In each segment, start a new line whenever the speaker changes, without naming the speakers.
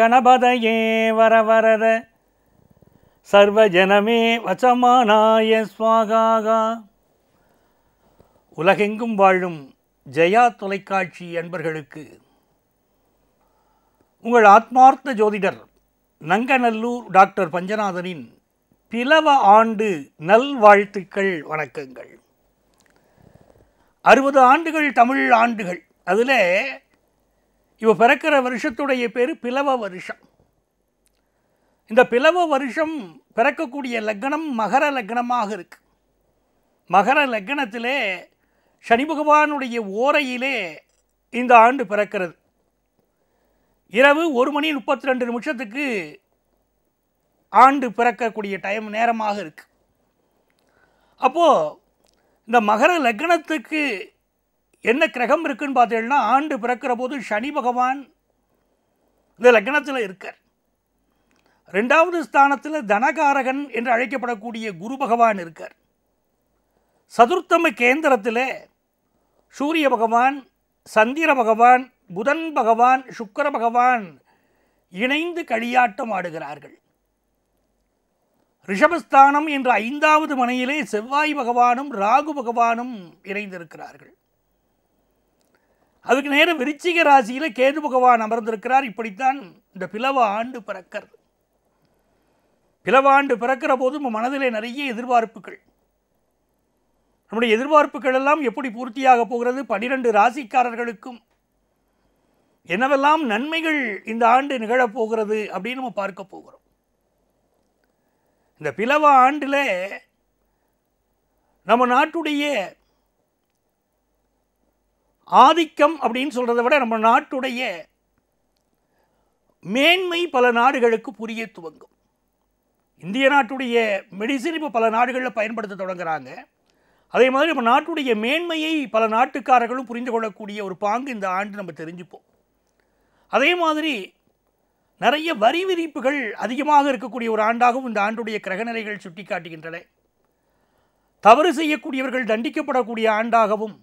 கணபதயே வரவரத சர்வஜனமே வசமானாய ஸ்வாகாகா உலகெங்கும் வாழும் ஜெயா தொலைக்காட்சி அன்பர்களுக்கு உங்கள் ஆத்மார்த்த ஜோதிடர் நங்கநல்லூர் டாக்டர் பஞ்சநாதனின் பிலவ ஆண்டு நல்வாழ்த்துக்கள் வணக்கங்கள். அறுபது ஆண்டுகள் தமிழ் ஆண்டுகள். அதில் இவ பிறக்கிற வருஷத்துடைய பேர் பிளவ வருஷம். இந்த பிளவ வருஷம் பிறக்கக்கூடிய லக்னம் மகர லக்னமாக இருக்கு. மகர லக்னத்திலே சனி பகவானுடைய ஓரையிலே இந்த ஆண்டு பிறக்கிறது. இரவு ஒரு மணி முப்பத்தி ரெண்டு நிமிஷத்துக்கு ஆண்டு பிறக்கக்கூடிய டைம் நேரமாக இருக்கு. அப்போது இந்த மகர லக்னத்துக்கு என்ன கிரகம் இருக்குன்னு பார்த்தீங்கன்னா ஆண்டு பிறக்கிற போது சனி பகவான் இந்த லக்னத்தில் இருக்கார். ரெண்டாவது ஸ்தானத்தில் தனகாரகன் என்று அழைக்கப்படக்கூடிய குரு பகவான் இருக்கார். சதுர்த்தம கேந்திரத்தில் சூரிய பகவான் சந்திர பகவான் புதன் பகவான் சுக்கர பகவான் இணைந்து களியாட்டம் ஆடுகிறார்கள். ரிஷபஸ்தானம் என்ற ஐந்தாவது மனையிலே செவ்வாய் பகவானும் ராகு பகவானும் இணைந்திருக்கிறார்கள். அதுக்கு நேரம் விருச்சிக ராசியில் கேது பகவான் அமர்ந்திருக்கிறார். இப்படித்தான் இந்த பிளவ ஆண்டு பிறக்கிறது பிளவ ஆண்டு பிறக்கிற போது நம்ம மனதிலே நிறைய எதிர்பார்ப்புகள். நம்முடைய எதிர்பார்ப்புகள் எல்லாம் எப்படி பூர்த்தியாக போகிறது? பனிரெண்டு ராசிக்காரர்களுக்கும் என்னவெல்லாம் நன்மைகள் இந்த ஆண்டு நிகழப்போகிறது அப்படின்னு நம்ம பார்க்க போகிறோம். இந்த பிளவ ஆண்டில் நம்ம நாட்டுடைய ஆதிக்கம் அப்படின்னு சொல்கிறத விட நம்ம நாட்டுடைய மேன்மை பல நாடுகளுக்கு புரிய துவங்கும். இந்திய நாட்டுடைய மெடிசின் இப்போ பல நாடுகளில் பயன்படுத்த தொடங்குறாங்க. அதே மாதிரி நம்ம நாட்டுடைய மேன்மையை பல நாட்டுக்காரர்களும் புரிந்து கொள்ளக்கூடிய ஒரு பாங்கு இந்த ஆண்டு நம்ம தெரிஞ்சுப்போம். அதே மாதிரி நிறைய வரி விதிப்புகள் அதிகமாக இருக்கக்கூடிய ஒரு ஆண்டாகவும் இந்த ஆண்டுடைய கிரகநிலைகள் சுட்டி காட்டுகின்றன தவறு செய்யக்கூடியவர்கள் தண்டிக்கப்படக்கூடிய ஆண்டாகவும்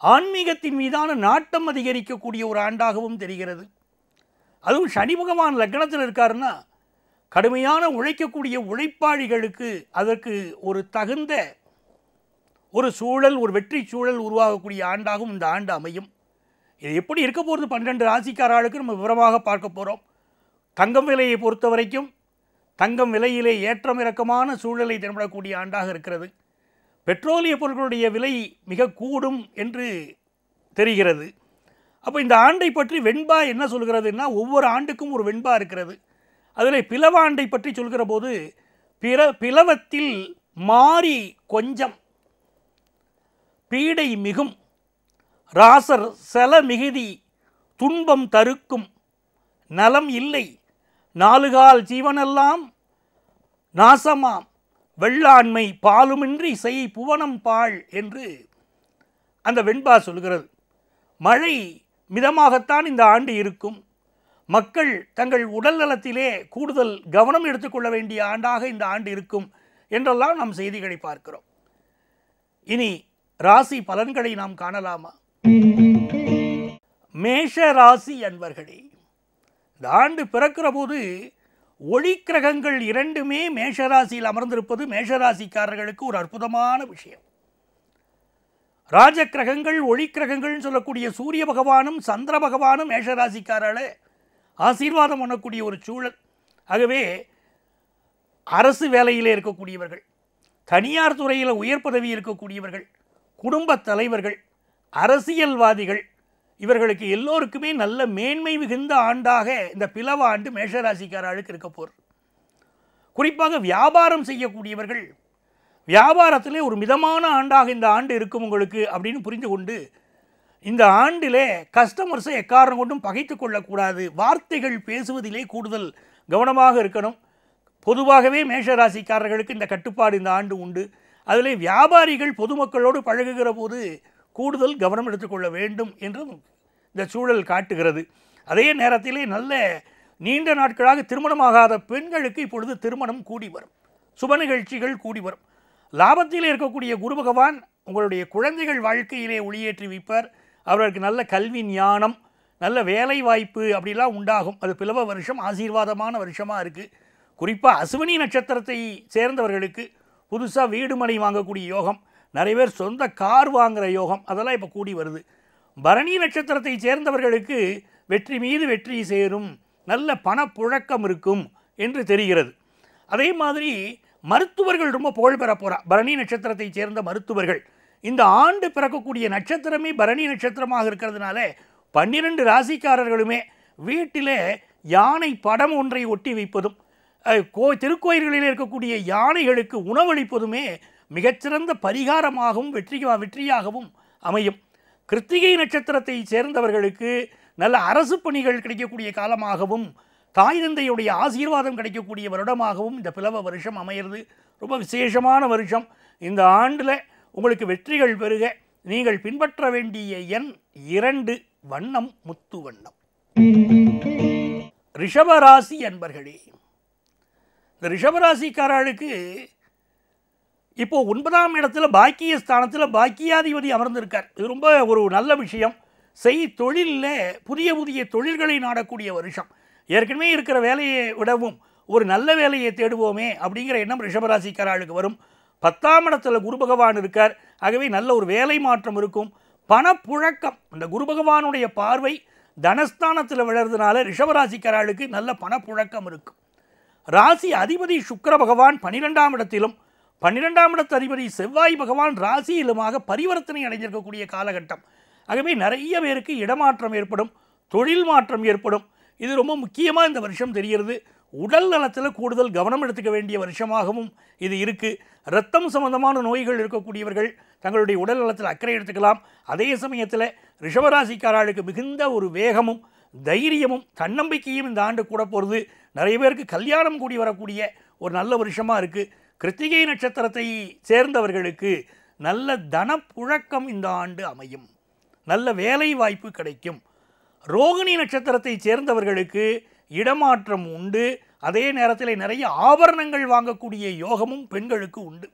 ஆன்மீகத்தின் மீதான நாட்டம் அதிகரிக்கக்கூடிய ஒரு ஆண்டாகவும் தெரிகிறது. அதுவும் சனி பகவான் லக்னத்தில் இருக்காருன்னா கடுமையான உழைக்கக்கூடிய உழைப்பாளிகளுக்கு அதற்கு ஒரு தகுந்த ஒரு சூழல் ஒரு வெற்றி சூழல் உருவாகக்கூடிய ஆண்டாகவும் இந்த ஆண்டு அமையும். இது எப்படி இருக்க போகிறது பன்னெண்டு ராசிக்காராளுக்கு நம்ம விவரமாக பார்க்க போகிறோம் தங்கம் விலையை பொறுத்த வரைக்கும் தங்கம் விலையிலே ஏற்றம் இறக்கமான சூழலை தென்படக்கூடிய ஆண்டாக இருக்கிறது. பெட்ரோலிய பொருட்களுடைய விலை மிக கூடும் என்று தெரிகிறது. அப்போ இந்த ஆண்டை பற்றி வெண்பா என்ன சொல்கிறதுன்னா ஒவ்வொரு ஆண்டுக்கும் ஒரு வெண்பா இருக்கிறது. அதில் பிளவாண்டை பற்றி சொல்கிற போது பிற பிளவத்தில் மாறி கொஞ்சம் பீடை மிகும் ராசர் செல மிகுதி துன்பம் தருக்கும் நலம் இல்லை நாலுகால் ஜீவனெல்லாம் நாசமாம் வெள்ளாண்மை பாலுமின்றி செய் புவனம் பாழ் என்று அந்த வெண்பா சொல்கிறது. மழை மிதமாகத்தான் இந்த ஆண்டு இருக்கும். மக்கள் தங்கள் உடல் நலத்திலே கூடுதல் கவனம் எடுத்துக்கொள்ள வேண்டிய ஆண்டாக இந்த ஆண்டு இருக்கும் என்றெல்லாம் நாம் செய்திகளை பார்க்கிறோம். இனி ராசி பலன்களை நாம் காணலாமா? மேஷ ராசி அன்பர்களே இந்த ஆண்டு பிறக்கிற போது ஒளிக்கிரகங்கள் இரண்டுமே மேஷராசியில் அமர்ந்திருப்பது மேஷராசிக்காரர்களுக்கு ஒரு அற்புதமான விஷயம். ராஜக்கிரகங்கள் ஒளிக்கிரகங்கள்னு சொல்லக்கூடிய சூரிய பகவானும் சந்திர பகவானும் மேஷராசிக்காரால் ஆசீர்வாதம் பண்ணக்கூடிய ஒரு சூழல். ஆகவே அரசு வேலையிலே இருக்கக்கூடியவர்கள் தனியார் துறையில் உயர் பதவி இருக்கக்கூடியவர்கள் குடும்பத் தலைவர்கள் அரசியல்வாதிகள் இவர்களுக்கு எல்லோருக்குமே நல்ல மேன்மை மிகுந்த ஆண்டாக இந்த பிளவ ஆண்டு மேஷராசிக்காரர்களுக்கு இருக்க போகிறது குறிப்பாக வியாபாரம் செய்யக்கூடியவர்கள் வியாபாரத்திலே ஒரு மிதமான ஆண்டாக இந்த ஆண்டு இருக்கும் உங்களுக்கு அப்படின்னு புரிந்து கொண்டு இந்த ஆண்டிலே கஸ்டமர்ஸை எக்காரணம் கொண்டும் பகைத்து கொள்ளக்கூடாது. வார்த்தைகள் பேசுவதிலே கூடுதல் கவனமாக இருக்கணும். பொதுவாகவே மேஷராசிக்காரர்களுக்கு இந்த கட்டுப்பாடு இந்த ஆண்டு உண்டு. அதிலே வியாபாரிகள் பொதுமக்களோடு பழகுகிற போது கூடுதல் கவனம் எடுத்துக்கொள்ள வேண்டும் என்றும் இந்த சூழல் காட்டுகிறது. அதே நேரத்திலே நல்ல நீண்ட நாட்களாக திருமணமாகாத பெண்களுக்கு இப்பொழுது திருமணம் கூடி வரும். சுப நிகழ்ச்சிகள் கூடி வரும். லாபத்தில் இருக்கக்கூடிய குரு பகவான் உங்களுடைய குழந்தைகள் வாழ்க்கையிலே ஒளியேற்றி வைப்பார். அவர்களுக்கு நல்ல கல்வி ஞானம் நல்ல வேலை வாய்ப்பு அப்படிலாம் உண்டாகும். அது பிளவ வருஷம் ஆசீர்வாதமான வருஷமாக இருக்குது குறிப்பாக அசுவினி நட்சத்திரத்தை சேர்ந்தவர்களுக்கு புதுசாக வீடு மனை வாங்கக்கூடிய யோகம் நிறைய பேர் சொந்த கார் வாங்குகிற யோகம் அதெல்லாம் இப்போ கூடி வருது. பரணி நட்சத்திரத்தை சேர்ந்தவர்களுக்கு வெற்றி மீது வெற்றி சேரும் நல்ல பணப்புழக்கம் இருக்கும் என்று தெரிகிறது. அதே மாதிரி மருத்துவர்கள் ரொம்ப புகழ் பெற போகிறா பரணி நட்சத்திரத்தை சேர்ந்த மருத்துவர்கள். இந்த ஆண்டு பிறக்கக்கூடிய நட்சத்திரமே பரணி நட்சத்திரமாக இருக்கிறதுனால பன்னிரண்டு ராசிக்காரர்களுமே வீட்டிலே யானை படம் ஒன்றை ஒட்டி வைப்பதும் கோ திருக்கோயில்களில் இருக்கக்கூடிய யானைகளுக்கு உணவளிப்பதுமே மிகச்சிறந்த பரிகாரமாகவும் வெற்றி வெற்றியாகவும் அமையும். கிருத்திகை நட்சத்திரத்தை சேர்ந்தவர்களுக்கு நல்ல அரசு பணிகள் கிடைக்கக்கூடிய காலமாகவும் தாய் தந்தையுடைய ஆசீர்வாதம் கிடைக்கக்கூடிய வருடமாகவும் இந்த பிளவ வருஷம் அமையிறது. ரொம்ப விசேஷமான வருஷம். இந்த ஆண்டில் உங்களுக்கு வெற்றிகள் பெருக நீங்கள் பின்பற்ற வேண்டிய எண் இரண்டு வண்ணம் முத்து வண்ணம். ரிஷபராசி அன்பர்களே இந்த ரிஷபராசிக்காரர்களுக்கு இப்போ ஒன்பதாம் இடத்துல பாக்கிய ஸ்தானத்தில் பாக்கியாதிபதி அமர்ந்திருக்கார். இது ரொம்ப ஒரு நல்ல விஷயம். செய் தொழிலில் புதிய புதிய தொழில்களை நாடக்கூடிய வருஷம். ஏற்கனவே இருக்கிற வேலையை விடவும் ஒரு நல்ல வேலையை தேடுவோமே அப்படிங்கிற எண்ணம் ரிஷபராசிக்காராளுக்கு வரும். பத்தாம் இடத்துல குரு பகவான் இருக்கார். ஆகவே நல்ல ஒரு வேலை மாற்றம் இருக்கும். பணப்புழக்கம் இந்த குரு பகவானுடைய பார்வை தனஸ்தானத்தில் விழறதுனால ரிஷபராசிக்காராளுக்கு நல்ல பணப்புழக்கம் இருக்கும். ராசி அதிபதி சுக்கர பகவான் பன்னிரெண்டாம் இடத்திலும் பன்னிரெண்டாம் இடத்து அதிபதி செவ்வாய் பகவான் ராசியிலுமாக பரிவர்த்தனை அடைஞ்சிருக்கக்கூடிய காலகட்டம். ஆகவே நிறைய பேருக்கு இடமாற்றம் ஏற்படும் தொழில் மாற்றம் ஏற்படும். இது ரொம்ப முக்கியமாக இந்த வருஷம் தெரிகிறது. உடல் நலத்தில் கூடுதல் கவனம் எடுத்துக்க வேண்டிய வருஷமாகவும் இது இருக்குது ரத்தம் சம்பந்தமான நோய்கள் இருக்கக்கூடியவர்கள் தங்களுடைய உடல் நலத்தில் அக்கறை எடுத்துக்கலாம். அதே சமயத்தில் ரிஷபராசிக்காரர்களுக்கு மிகுந்த ஒரு வேகமும் தைரியமும் தன்னம்பிக்கையும் இந்த ஆண்டு கூட போகிறது நிறைய பேருக்கு கல்யாணம் கூடி வரக்கூடிய ஒரு நல்ல வருஷமாக இருக்குது கிருத்திகை நட்சத்திரத்தை சேர்ந்தவர்களுக்கு நல்ல தனப்புழக்கம் இந்த ஆண்டு அமையும். நல்ல வேலை வாய்ப்பு கிடைக்கும். ரோகிணி நட்சத்திரத்தை சேர்ந்தவர்களுக்கு இடமாற்றம் உண்டு. அதே நேரத்தில் நிறைய ஆபரணங்கள் வாங்கக்கூடிய யோகமும் பெண்களுக்கு உண்டு.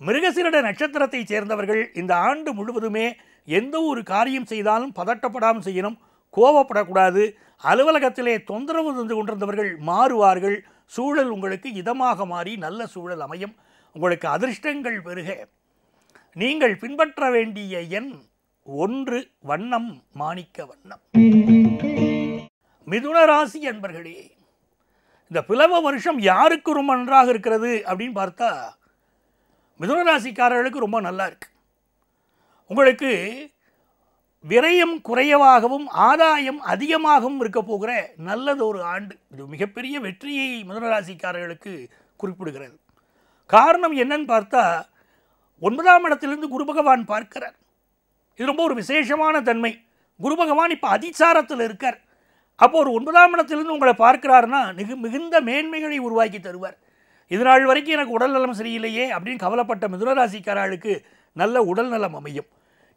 மிருகசிரட நட்சத்திரத்தை சேர்ந்தவர்கள் இந்த ஆண்டு முழுவதுமே எந்த ஒரு காரியம் செய்தாலும் பதட்டப்படாமல் செய்யணும். கோபப்படக்கூடாது அலுவலகத்திலே தொந்தரவு தந்து கொண்டிருந்தவர்கள் மாறுவார்கள். சூழல் உங்களுக்கு இதமாக மாறி நல்ல சூழல் அமையும். உங்களுக்கு அதிர்ஷ்டங்கள் பெருக. நீங்கள் பின்பற்ற வேண்டிய எண் ஒன்று வண்ணம் மாணிக்க வண்ணம். மிதுன ராசி அன்பர்களே இந்த பிளவ வருஷம் யாருக்கு ரொம்ப நன்றாக இருக்கிறது அப்படின்னு பார்த்தா மிதுன ராசிக்காரர்களுக்கு ரொம்ப நல்லா இருக்கு. உங்களுக்கு விரயம் குறையவாகவும் ஆதாயம் அதிகமாகவும் இருக்க போகிற நல்லது ஒரு ஆண்டு. இது மிகப்பெரிய வெற்றியை மிதனராசிக்காரர்களுக்கு குறிப்பிடுகிறது. காரணம் என்னன்னு பார்த்தா ஒன்பதாம் இடத்திலிருந்து குரு பகவான் பார்க்கிறார். இது ரொம்ப ஒரு விசேஷமான தன்மை. குரு பகவான் இப்போ அதிசாரத்தில் இருக்கார். அப்போ ஒரு ஒன்பதாம் இடத்திலிருந்து உங்களை பார்க்கிறாருன்னா மிகு மிகுந்த மேன்மைகளை உருவாக்கி தருவார். இது நாள் வரைக்கும் எனக்கு உடல் நலம் சரியில்லையே அப்படின்னு கவலைப்பட்ட மிதுனராசிக்காரர்களுக்கு நல்ல உடல் நலம் அமையும்.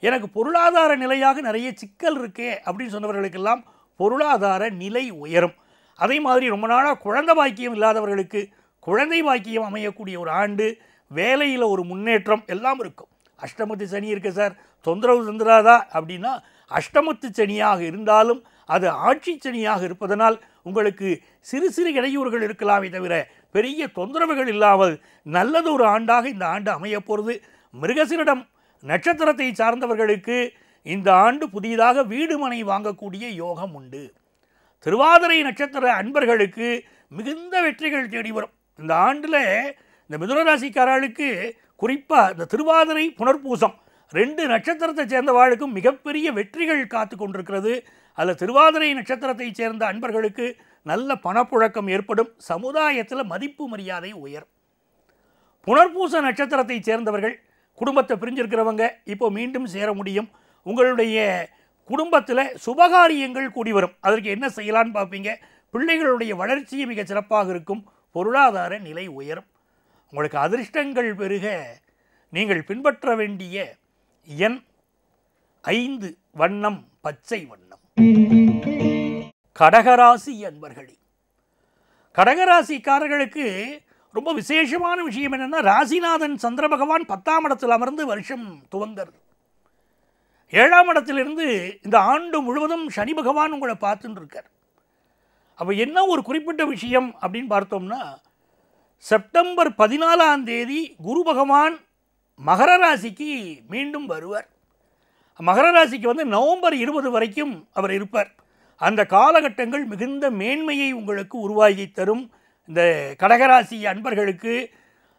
எனக்கு பொருளாதார நிலையாக நிறைய சிக்கல் இருக்கே அப்படின்னு சொன்னவர்களுக்கெல்லாம் பொருளாதார நிலை உயரும். அதே மாதிரி ரொம்ப நாளாக குழந்தை பாக்கியம் இல்லாதவர்களுக்கு குழந்தை பாக்கியம் அமையக்கூடிய ஒரு ஆண்டு வேலையில் ஒரு முன்னேற்றம் எல்லாம் இருக்கும். அஷ்டமத்து சனி இருக்கு சார். தொந்தரவு தந்துடாதா அப்படின்னா அஷ்டமத்து சனியாக இருந்தாலும் அது ஆட்சி சனியாக இருப்பதனால் உங்களுக்கு சிறு சிறு இடையூறுகள் இருக்கலாமே தவிர பெரிய தொந்தரவுகள் இல்லாமல் நல்லது ஒரு ஆண்டாக இந்த ஆண்டு அமையப்போகிறது மிருகசிரிடம் நட்சத்திரத்தை சார்ந்தவர்களுக்கு இந்த ஆண்டு புதிதாக வீடு மனை வாங்கக்கூடிய யோகம் உண்டு. திருவாதிரை நட்சத்திர அன்பர்களுக்கு மிகுந்த வெற்றிகள் தேடி வரும். இந்த ஆண்டில் இந்த மிதுனராசிக்காரர்களுக்கு குறிப்பாக இந்த திருவாதிரை புனர்பூசம் ரெண்டு நட்சத்திரத்தை சேர்ந்தவாளுக்கும் மிகப்பெரிய வெற்றிகள் காத்து கொண்டிருக்கிறது. அதில் திருவாதிரை நட்சத்திரத்தை சேர்ந்த அன்பர்களுக்கு நல்ல பணப்புழக்கம் ஏற்படும். சமுதாயத்தில் மதிப்பு மரியாதை உயரும் புனர்பூச நட்சத்திரத்தை சேர்ந்தவர்கள் குடும்பத்தை பிரிஞ்சிருக்கிறவங்க இப்போ மீண்டும் சேர முடியும். உங்களுடைய குடும்பத்தில் சுபகாரியங்கள் கூடி வரும். அதற்கு என்ன செய்யலான்னு பார்ப்பீங்க? பிள்ளைகளுடைய வளர்ச்சி மிக சிறப்பாக இருக்கும். பொருளாதார நிலை உயரும். உங்களுக்கு அதிர்ஷ்டங்கள் பெருக. நீங்கள் பின்பற்ற வேண்டிய எண் ஐந்து வண்ணம் பச்சை வண்ணம். கடகராசி அன்பர்களே கடகராசிக்காரர்களுக்கு ரொம்ப விசேஷமான விஷயம் என்னென்னா ராசிநாதன் சந்திர பகவான் பத்தாம் இடத்தில் அமர்ந்து வருஷம் துவங்கிறது. ஏழாம் இடத்திலிருந்து இந்த ஆண்டு முழுவதும் சனி பகவான் உங்களை பார்த்துட்டு இருக்கார் அப்போ என்ன ஒரு குறிப்பிட்ட விஷயம் அப்படின்னு பார்த்தோம்னா செப்டம்பர் பதினாலாம் தேதி குரு பகவான் மகர ராசிக்கு மீண்டும் வருவார். மகர ராசிக்கு வந்து நவம்பர் இருபது வரைக்கும் அவர் இருப்பார். அந்த காலகட்டங்கள் மிகுந்த மேன்மையை உங்களுக்கு உருவாகி தரும். இந்த கடகராசி அன்பர்களுக்கு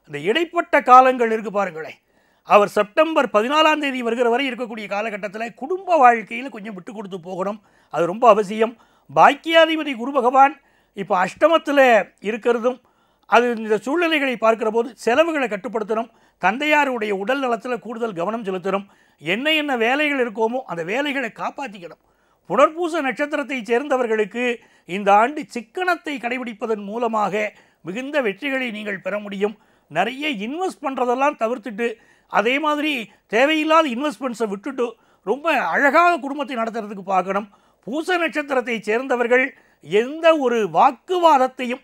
இந்த இடைப்பட்ட காலங்கள் இருக்கு பாருங்களேன். அவர் செப்டம்பர் பதினாலாம் தேதி வருகிற வரை இருக்கக்கூடிய காலகட்டத்தில் குடும்ப வாழ்க்கையில் கொஞ்சம் விட்டு கொடுத்து போகணும். அது ரொம்ப அவசியம். பாக்கியாதிபதி குரு பகவான் இப்போ அஷ்டமத்தில் இருக்கிறதும் அது இந்த சூழ்நிலைகளை பார்க்குற போது செலவுகளை கட்டுப்படுத்தணும். தந்தையாருடைய உடல் நலத்தில் கூடுதல் கவனம் செலுத்தணும். என்ன என்ன வேலைகள் இருக்கோமோ அந்த வேலைகளை காப்பாற்றிக்கணும் புனர்பூச நட்சத்திரத்தை சேர்ந்தவர்களுக்கு இந்த ஆண்டு சிக்கனத்தை கடைபிடிப்பதன் மூலமாக மிகுந்த வெற்றிகளை நீங்கள் பெற முடியும். நிறைய இன்வெஸ்ட் பண்ணுறதெல்லாம் தவிர்த்துட்டு அதே மாதிரி தேவையில்லாத இன்வெஸ்ட்மெண்ட்ஸை விட்டுட்டு ரொம்ப அழகாக குடும்பத்தை நடத்துறதுக்கு பார்க்கணும். பூச நட்சத்திரத்தை சேர்ந்தவர்கள் எந்த ஒரு வாக்குவாதத்தையும்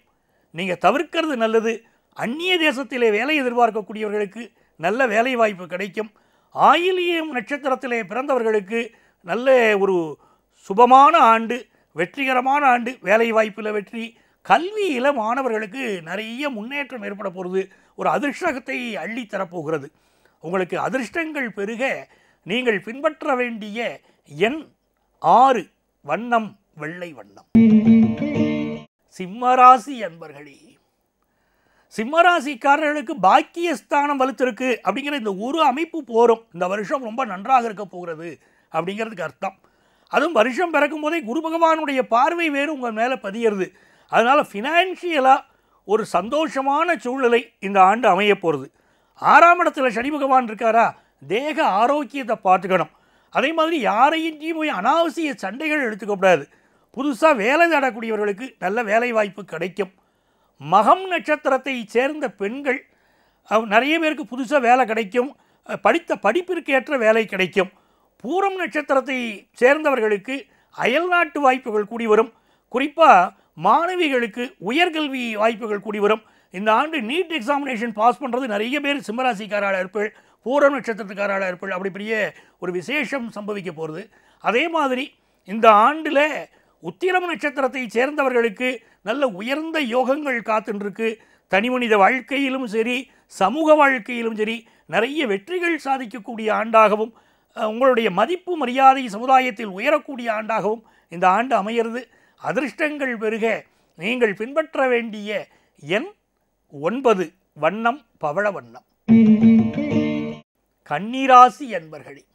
நீங்கள் தவிர்க்கிறது நல்லது. அந்நிய தேசத்திலே வேலை எதிர்பார்க்கக்கூடியவர்களுக்கு நல்ல வேலை வாய்ப்பு கிடைக்கும். ஆயிலியம் நட்சத்திரத்திலே பிறந்தவர்களுக்கு நல்ல ஒரு சுபமான ஆண்டு வெற்றிகரமான ஆண்டு வேலை வாய்ப்பில் வெற்றி கல்வியில் மாணவர்களுக்கு நிறைய முன்னேற்றம் ஏற்பட போகிறது ஒரு அதிர்ஷ்டத்தை அள்ளி தரப்போகிறது. உங்களுக்கு அதிர்ஷ்டங்கள் பெருக நீங்கள் பின்பற்ற வேண்டிய எண் ஆறு வண்ணம் வெள்ளை வண்ணம். சிம்மராசி அன்பர்களே சிம்மராசிக்காரர்களுக்கு பாக்கியஸ்தானம் வலுத்திருக்கு அப்படிங்கிற இந்த ஒரு அமைப்பு போகிறோம் இந்த வருஷம் ரொம்ப நன்றாக இருக்க போகிறது அப்படிங்கிறதுக்கு அர்த்தம். அதுவும் வருஷம் பிறக்கும் போதே குரு பகவானுடைய பார்வை வேறு உங்கள் மேலே பதியிறது. அதனால் ஃபினான்ஷியலாக ஒரு சந்தோஷமான சூழ்நிலை இந்த ஆண்டு அமைய போகிறது ஆறாம் இடத்துல சனி பகவான் இருக்காரா? தேக ஆரோக்கியத்தை பார்த்துக்கணும். அதே மாதிரி யாரையும் போய் அனாவசிய சண்டைகள் எடுத்துக்கக்கூடாது புதுசாக வேலை தேடக்கூடியவர்களுக்கு நல்ல வேலை வாய்ப்பு கிடைக்கும். மகம் நட்சத்திரத்தை சேர்ந்த பெண்கள் நிறைய பேருக்கு புதுசாக வேலை கிடைக்கும். படித்த படிப்பிற்கு ஏற்ற வேலை கிடைக்கும். பூரம் நட்சத்திரத்தை சேர்ந்தவர்களுக்கு அயல்நாட்டு வாய்ப்புகள் கூடி வரும். குறிப்பாக மாணவிகளுக்கு உயர்கல்வி வாய்ப்புகள் கூடி வரும். இந்த ஆண்டு நீட் எக்ஸாமினேஷன் பாஸ் பண்ணுறது நிறைய பேர் சிம்மராசிக்காராக இருப்பீள் பூரம் நட்சத்திரத்துக்காராக இருப்பீள் அப்படி பெரிய ஒரு விசேஷம் சம்பவிக்க போகிறது அதே மாதிரி இந்த ஆண்டில் உத்திரம் நட்சத்திரத்தை சேர்ந்தவர்களுக்கு நல்ல உயர்ந்த யோகங்கள் காத்துருக்கு தனிமனித வாழ்க்கையிலும் சரி சமூக வாழ்க்கையிலும் சரி நிறைய வெற்றிகள் சாதிக்கக்கூடிய ஆண்டாகவும் உங்களுடைய மதிப்பு மரியாதை சமுதாயத்தில் உயரக்கூடிய ஆண்டாகவும் இந்த ஆண்டு அமையிறது. அதிர்ஷ்டங்கள் பெருக. நீங்கள் பின்பற்ற வேண்டிய எண் ஒன்பது வண்ணம் பவள வண்ணம். கன்னிராசி என்பர்களே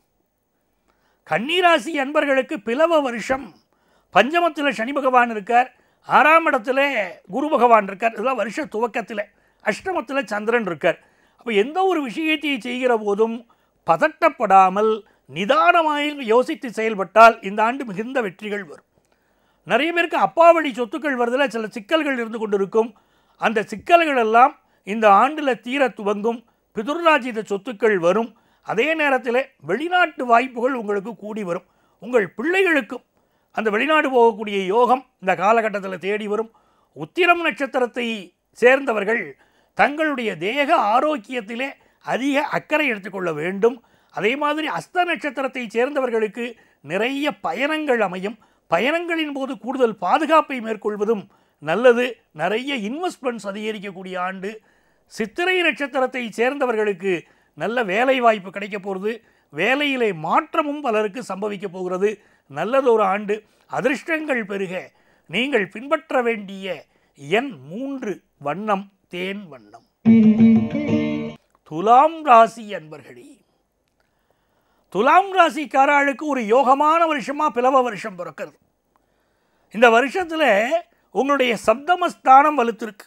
கன்னிராசி என்பர்களுக்கு பிளவ வருஷம். பஞ்சமத்தில் சனி பகவான் இருக்கார். ஆறாம் இடத்துல குரு பகவான் இருக்கார். இதெல்லாம் வருஷ துவக்கத்தில். அஷ்டமத்தில் சந்திரன் இருக்கார். அப்போ எந்த ஒரு விஷயத்தை செய்கிற போதும் பதட்டப்படாமல் நிதானமாக யோசித்து செயல்பட்டால் இந்த ஆண்டு மிகுந்த வெற்றிகள் வரும். நிறைய பேருக்கு அப்பா வழி சொத்துக்கள் வருதில் சில சிக்கல்கள் இருந்து கொண்டிருக்கும். அந்த சிக்கல்கள் எல்லாம் இந்த ஆண்டில் தீர துவங்கும் பிதுர்ராஜித சொத்துக்கள் வரும். அதே நேரத்தில் வெளிநாட்டு வாய்ப்புகள் உங்களுக்கு கூடி வரும். உங்கள் பிள்ளைகளுக்கும் அந்த வெளிநாடு போகக்கூடிய யோகம் இந்த காலகட்டத்தில் தேடி வரும். உத்திரம் நட்சத்திரத்தை சேர்ந்தவர்கள் தங்களுடைய தேக ஆரோக்கியத்திலே அதிக அக்கறை எடுத்துக்கொள்ள வேண்டும். அதே மாதிரி அஸ்த நட்சத்திரத்தை சேர்ந்தவர்களுக்கு நிறைய பயணங்கள் அமையும். பயணங்களின் போது கூடுதல் பாதுகாப்பை மேற்கொள்வதும் நல்லது. நிறைய இன்வெஸ்ட்மெண்ட்ஸ் அதிகரிக்கக்கூடிய ஆண்டு. சித்திரை நட்சத்திரத்தை சேர்ந்தவர்களுக்கு நல்ல வேலை வாய்ப்பு கிடைக்க போகிறது வேலையிலே மாற்றமும் பலருக்கு சம்பவிக்க போகிறது. நல்லதொரு ஆண்டு. அதிர்ஷ்டங்கள் பெருக. நீங்கள் பின்பற்ற வேண்டிய எண் மூன்று வண்ணம் தேன் வண்ணம். துலாம் ராசி அன்பர்களே துலாம் ராசிக்காராளுக்கு ஒரு யோகமான வருஷமா பிளவ வருஷம் பிறக்கிறது. இந்த வருஷத்தில் உங்களுடைய சப்தமஸ்தானம் வலுத்திருக்கு.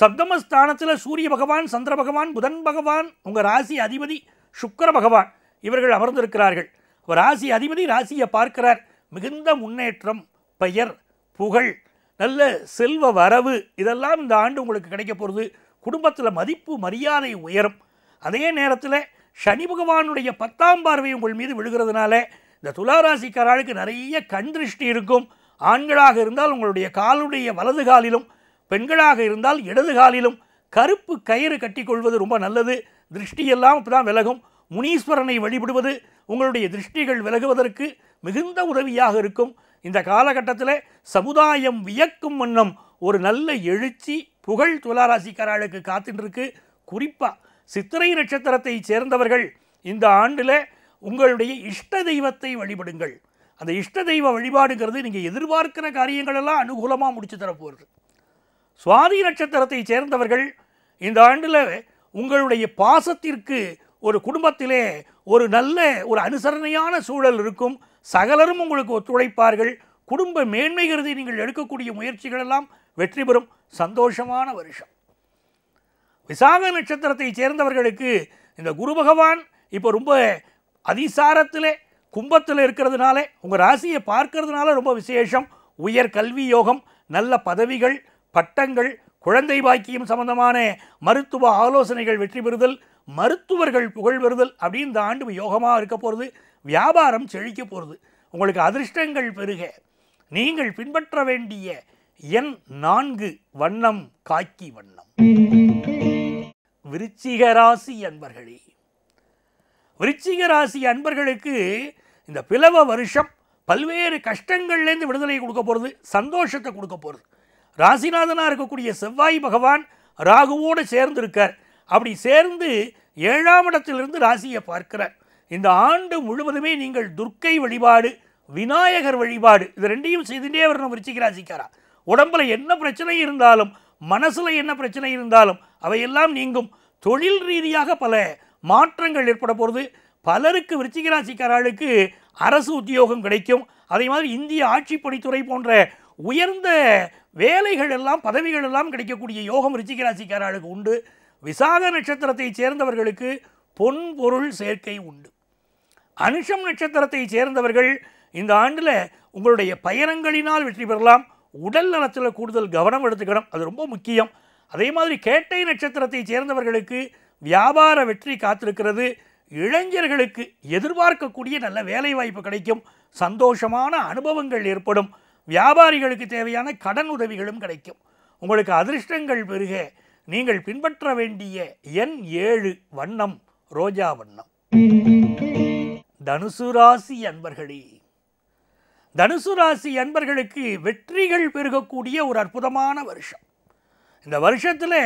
சப்தமஸ்தானத்தில் சூரிய பகவான் சந்திர பகவான் புதன் பகவான் உங்கள் ராசி அதிபதி சுக்கிர பகவான் இவர்கள் அமர்ந்திருக்கிறார்கள். ராசி அதிபதி ராசியை பார்க்கிறார். மிகுந்த முன்னேற்றம் பெயர் புகழ் நல்ல செல்வ வரவு இதெல்லாம் இந்த ஆண்டு உங்களுக்கு கிடைக்க போகிறது குடும்பத்தில் மதிப்பு மரியாதை உயரும். அதே நேரத்தில் சனி பகவானுடைய பத்தாம் பார்வை உங்கள் மீது விழுகிறதுனால இந்த துளாராசிக்காராளுக்கு நிறைய கண் திருஷ்டி இருக்கும். ஆண்களாக இருந்தால் உங்களுடைய காலுடைய வலது காலிலும் பெண்களாக இருந்தால் இடது காலிலும் கருப்பு கயிறு கட்டிக்கொள்வது ரொம்ப நல்லது. திருஷ்டியெல்லாம் இப்போ தான் விலகும். முனீஸ்வரனை வழிபடுவது உங்களுடைய திருஷ்டிகள் விலகுவதற்கு மிகுந்த உதவியாக இருக்கும். இந்த காலகட்டத்தில் சமுதாயம் வியக்கும் வண்ணம் ஒரு நல்ல எழுச்சி புகழ் துளாராசிக்காரர்களுக்கு காத்துட்டு இருக்கு குறிப்பாக சித்திரை நட்சத்திரத்தை சேர்ந்தவர்கள் இந்த ஆண்டில் உங்களுடைய இஷ்ட தெய்வத்தை வழிபடுங்கள். அந்த இஷ்ட தெய்வ வழிபாடுங்கிறது நீங்கள் எதிர்பார்க்கிற காரியங்களெல்லாம் அனுகூலமாக முடிச்சு தரப்போகிறது சுவாதி நட்சத்திரத்தை சேர்ந்தவர்கள் இந்த ஆண்டில் உங்களுடைய பாசத்திற்கு ஒரு குடும்பத்திலே ஒரு நல்ல ஒரு அனுசரணையான சூழல் இருக்கும். சகலரும் உங்களுக்கு ஒத்துழைப்பார்கள். குடும்ப மேன்மை கருதி நீங்கள் எடுக்கக்கூடிய முயற்சிகளெல்லாம் வெற்றி பெறும் சந்தோஷமான வருஷம். விசாக நட்சத்திரத்தை சேர்ந்தவர்களுக்கு இந்த குரு பகவான் இப்போ ரொம்ப அதிசாரத்தில் கும்பத்தில் இருக்கிறதுனால உங்கள் ராசியை பார்க்கறதுனால ரொம்ப விசேஷம். உயர் கல்வி யோகம் நல்ல பதவிகள் பட்டங்கள் குழந்தை பாக்கியம் சம்பந்தமான மருத்துவ ஆலோசனைகள் வெற்றி பெறுதல் மருத்துவர்கள் புகழ் பெறுதல் அப்படின்னு இந்த ஆண்டு யோகமாக இருக்க போகிறது வியாபாரம் செழிக்க போகிறது உங்களுக்கு அதிர்ஷ்டங்கள் பெருக. நீங்கள் பின்பற்ற வேண்டிய எண் நான்கு வண்ணம் காக்கி வண்ணம். விருச்சிக ராசி அன்பர்களே விருச்சிக ராசி அன்பர்களுக்கு இந்த பிளவ வருஷம் பல்வேறு கஷ்டங்கள்லேருந்து விடுதலை கொடுக்க போகிறது சந்தோஷத்தை கொடுக்க போகிறது ராசிநாதனாக இருக்கக்கூடிய செவ்வாய் பகவான் ராகுவோடு சேர்ந்து இருக்கார் அப்படி சேர்ந்து ஏழாம் இடத்திலிருந்து ராசியை பார்க்கிறார். இந்த ஆண்டு முழுவதுமே நீங்கள் துர்க்கை வழிபாடு விநாயகர் வழிபாடு. இது ரெண்டையும் செய்துட்டே வரணும் விருச்சிக ராசிக்காரா. உடம்புல என்ன பிரச்சனை இருந்தாலும் மனசில் என்ன பிரச்சனை இருந்தாலும் அவையெல்லாம் நீங்கும். தொழில் ரீதியாக பல மாற்றங்கள் ஏற்பட போகிறது பலருக்கு விருச்சிக ராசிக்காரர்களுக்கு அரசு உத்தியோகம் கிடைக்கும். அதே மாதிரி இந்திய ஆட்சிப்பணித்துறை போன்ற உயர்ந்த வேலைகள் எல்லாம் பதவிகள் எல்லாம் கிடைக்கக்கூடிய யோகம் ரிச்சிக ராசிக்காரர்களுக்கு உண்டு. விசாக நட்சத்திரத்தை சேர்ந்தவர்களுக்கு பொன் பொருள் சேர்க்கை உண்டு. அனுஷம் நட்சத்திரத்தை சேர்ந்தவர்கள் இந்த ஆண்டில் உங்களுடைய பயணங்களினால் வெற்றி பெறலாம். உடல் நலத்தில் கூடுதல் கவனம் எடுத்துக்கணும். அது ரொம்ப முக்கியம். அதே மாதிரி கேட்டை நட்சத்திரத்தை சேர்ந்தவர்களுக்கு வியாபார வெற்றி காத்திருக்கிறது. இளைஞர்களுக்கு எதிர்பார்க்கக்கூடிய நல்ல வேலைவாய்ப்பு கிடைக்கும். சந்தோஷமான அனுபவங்கள் ஏற்படும். வியாபாரிகளுக்கு தேவையான கடன் உதவிகளும் கிடைக்கும். உங்களுக்கு அதிர்ஷ்டங்கள் பெருக. நீங்கள் பின்பற்ற வேண்டிய எண் ஏழு வண்ணம் ரோஜா வண்ணம். தனுசு ராசி அன்பர்களே. தனுசு ராசி அன்பர்களுக்கு வெற்றிகள் பெருகக்கூடிய ஒரு அற்புதமான வருஷம். இந்த வருஷத்தில்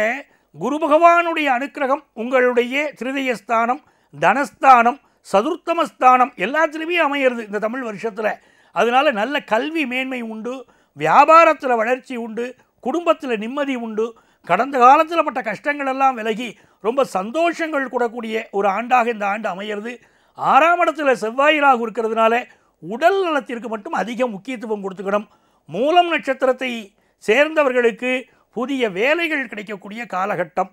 குரு பகவானுடைய அனுக்கிரகம் உங்களுடைய திருதயஸ்தானம் தனஸ்தானம் சதுர்த்தமஸ்தானம் எல்லாத்துலேயுமே அமையிறது இந்த தமிழ் வருஷத்தில். அதனால நல்ல கல்வி மேன்மை உண்டு வியாபாரத்தில் வளர்ச்சி உண்டு குடும்பத்தில் நிம்மதி உண்டு கடந்த காலத்தில் பட்ட கஷ்டங்கள் எல்லாம் விலகி ரொம்ப சந்தோஷங்கள் கூடக்கூடிய ஒரு ஆண்டாக இந்த ஆண்டு அமையிறது. ஆறாம் இடத்துல செவ்வாய் ராகு இருக்கிறதுனால உடல் நலத்திற்கு மட்டும் அதிக முக்கியத்துவம் கொடுத்துக்கணும். மூலம் நட்சத்திரத்தை சேர்ந்தவர்களுக்கு புதிய வேலைகள் கிடைக்கக்கூடிய காலகட்டம்.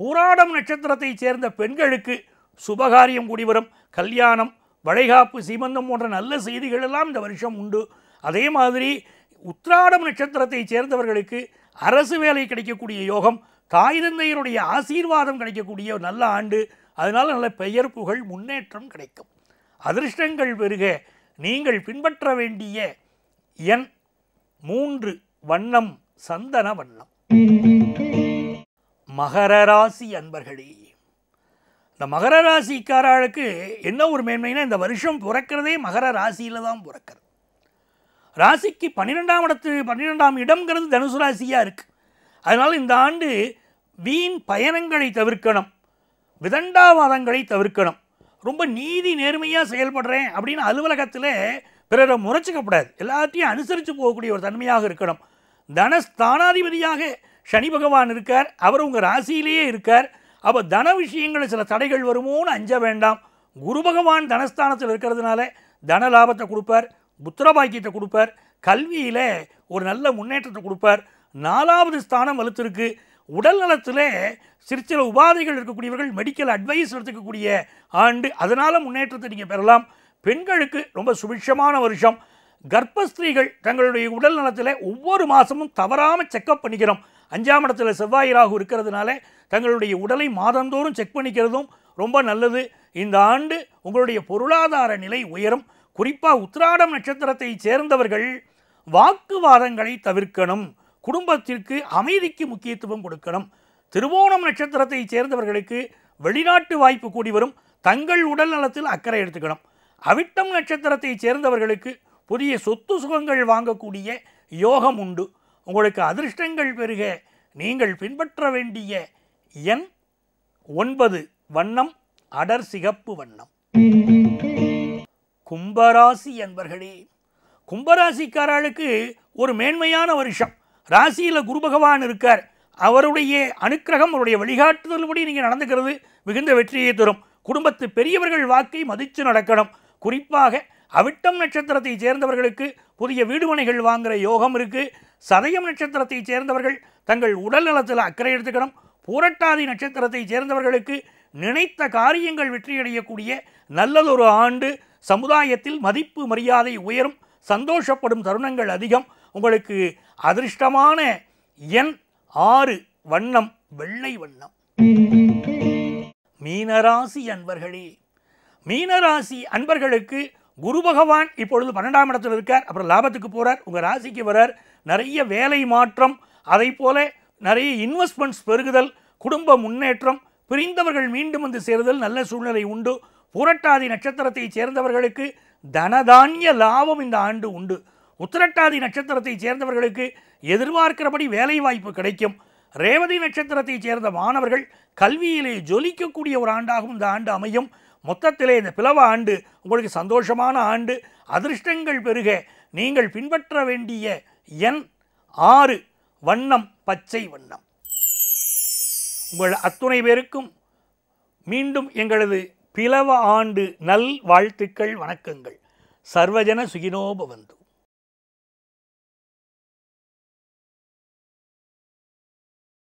பூராடம் நட்சத்திரத்தை சேர்ந்த பெண்களுக்கு சுபகாரியம் கூடி வரும். கல்யாணம் வளைகாப்பு சீமந்தம் போன்ற நல்ல செய்திகள் எல்லாம் இந்த வருஷம் உண்டு. அதே மாதிரி உத்ராடம் நட்சத்திரத்தை சேர்ந்தவர்களுக்கு அரசு வேலை கிடைக்கக்கூடிய யோகம் தாய் தந்தையருடைய ஆசீர்வாதம் கிடைக்கக்கூடிய ஒரு நல்ல ஆண்டு. அதனால் நல்ல பெயர் புகழ் முன்னேற்றம் கிடைக்கும். அதிர்ஷ்டங்கள் பெருக. நீங்கள் பின்பற்ற வேண்டிய எண் மூன்று வண்ணம் சந்தன வண்ணம். மகர ராசி அன்பர்களே இந்த மகர ராசிக்காரர்களுக்கு என்ன ஒரு மேன்மைனா இந்த வருஷம் பிறக்கிறதே மகர ராசியில் தான் பிறக்கிறது. ராசிக்கு பன்னிரெண்டாம் இடத்து பன்னிரெண்டாம் இடம்ங்கிறது தனுசு ராசியாக இருக்குது அதனால் இந்த ஆண்டு வீண் பயணங்களை தவிர்க்கணும். விதண்டாவாதங்களை தவிர்க்கணும். ரொம்ப நீதி நேர்மையாக செயல்படுறேன் அப்படின்னு அலுவலகத்தில் பிறரை முறைச்சிக்கப்படாது எல்லாத்தையும் அனுசரித்து போகக்கூடிய ஒரு தன்மையாக இருக்கணும். தனஸ்தானாதிபதியாக சனி பகவான் இருக்கார். அவர் உங்கள் ராசியிலேயே இருக்கார். அப்போ தன விஷயங்களில் சில தடைகள் வருமோன்னு அஞ்ச வேண்டாம். குரு பகவான் தனஸ்தானத்தில் இருக்கிறதுனால தன லாபத்தை கொடுப்பார் புத்திரபாக்கியத்தை கொடுப்பார் கல்வியில் ஒரு நல்ல முன்னேற்றத்தை கொடுப்பார். நாலாவது ஸ்தானம் வலுத்திருக்கு. உடல் நலத்தில் சிறு சில உபாதைகள் இருக்கக்கூடியவர்கள் மெடிக்கல் அட்வைஸ் எடுத்துக்கக்கூடிய ஆண்டு. அதனால் முன்னேற்றத்தை நீங்கள் பெறலாம். பெண்களுக்கு ரொம்ப சுபிட்சமான வருஷம். கர்ப்பஸ்திரீகள் தங்களுடைய உடல் நலத்தில் ஒவ்வொரு மாதமும் தவறாமல் செக்கப் பண்ணிக்கிறோம். அஞ்சாம் இடத்துல செவ்வாய் ராகு இருக்கிறதுனால தங்களுடைய உடலை மாதந்தோறும் செக் பண்ணிக்கிறதும் ரொம்ப நல்லது. இந்த ஆண்டு உங்களுடைய பொருளாதார நிலை உயரும். குறிப்பாக உத்திராடம் நட்சத்திரத்தை சேர்ந்தவர்கள் வாக்குவாதங்களை தவிர்க்கணும். குடும்பத்திற்கு அமைதிக்கு முக்கியத்துவம் கொடுக்கணும். திருவோணம் நட்சத்திரத்தை சேர்ந்தவர்களுக்கு வெளிநாட்டு வாய்ப்பு கூடி வரும். தங்கள் உடல் நலத்தில் அக்கறை எடுத்துக்கணும். அவிட்டம் நட்சத்திரத்தை சேர்ந்தவர்களுக்கு புதிய சொத்து சுகங்கள் வாங்கக்கூடிய யோகம் உண்டு. உங்களுக்கு அதிர்ஷ்டங்கள் பெருக. நீங்கள் பின்பற்ற வேண்டிய எண் ஒன்பது வண்ணம் அடர் சிகப்பு வண்ணம். கும்பராசி என்பர்களே கும்பராசிக்காரர்களுக்கு ஒரு மேன்மையான வருஷம். ராசியில் குரு பகவான் இருக்கார். அவருடைய அனுக்கிரகம் அவருடைய வழிகாட்டுதல்படி நீங்கள் நடந்துக்கிறது மிகுந்த வெற்றியை தரும். குடும்பத்து பெரியவர்கள் வாக்கை மதித்து நடக்கணும். குறிப்பாக அவிட்டம் நட்சத்திரத்தை சேர்ந்தவர்களுக்கு புதிய வீடுமனைகள் வாங்குகிற யோகம் இருக்குது சதயம் நட்சத்திரத்தை சேர்ந்தவர்கள் தங்கள் உடல் நலத்தில் அக்கறை எடுத்துக்கணும். பூரட்டாதி நட்சத்திரத்தை சேர்ந்தவர்களுக்கு நினைத்த காரியங்கள் வெற்றியடையக்கூடிய நல்லதொரு ஆண்டு. சமுதாயத்தில் மதிப்பு மரியாதை உயரும். சந்தோஷப்படும் தருணங்கள் அதிகம். உங்களுக்கு அதிர்ஷ்டமான எண் ஆறு வண்ணம் வெள்ளை வண்ணம். மீனராசி அன்பர்களே மீனராசி அன்பர்களுக்கு குரு பகவான் இப்பொழுது பன்னெண்டாம் இடத்துல இருக்கார் அப்புறம் லாபத்துக்கு போகிறார் உங்கள் ராசிக்கு வரார் நிறைய வேலை மாற்றம் அதை போல நிறைய இன்வெஸ்ட்மெண்ட்ஸ் பெருகுதல் குடும்ப முன்னேற்றம் பிரிந்தவர்கள் மீண்டும் வந்து சேருதல் நல்ல சூழ்நிலை உண்டு. புரட்டாதி நட்சத்திரத்தைச் சேர்ந்தவர்களுக்கு தனதானிய லாபம் இந்த ஆண்டு உண்டு. உத்திரட்டாதி நட்சத்திரத்தைச் சேர்ந்தவர்களுக்கு எதிர்பார்க்கிறபடி வேலை வாய்ப்பு கிடைக்கும். ரேவதி நட்சத்திரத்தைச் சேர்ந்த மாணவர்கள் கல்வியிலே ஜொலிக்கக்கூடிய ஒரு ஆண்டாகவும் இந்த ஆண்டு அமையும். மொத்தத்திலே இந்த பிளவ ஆண்டு உங்களுக்கு சந்தோஷமான ஆண்டு. அதிர்ஷ்டங்கள் பெருக. நீங்கள் பின்பற்ற வேண்டிய எண் ஆறு வண்ணம் பச்சை வண்ணம். உங்கள் அத்துணை பேருக்கும் மீண்டும் எங்களது பிளவ ஆண்டு நல் வாழ்த்துக்கள் வணக்கங்கள். சர்வஜன சுகினோபவந்து.